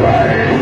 Right.